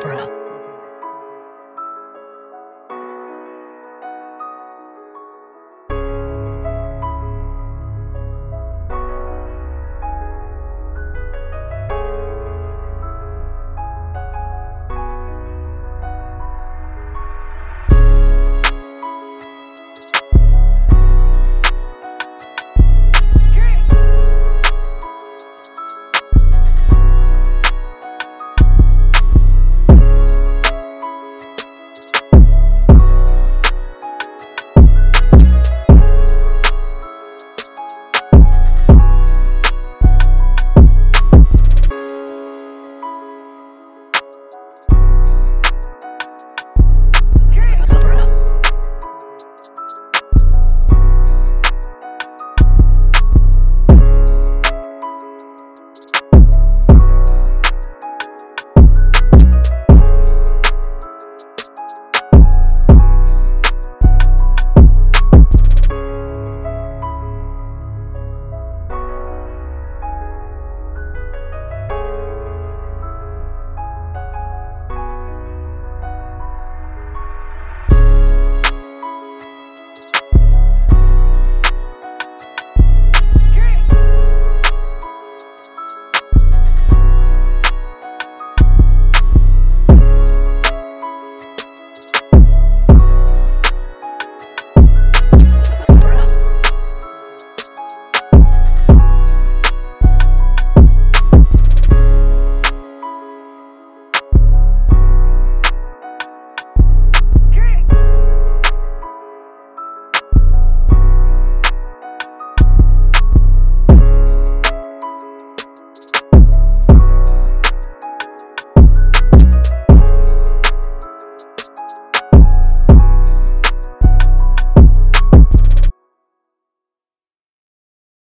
Bro.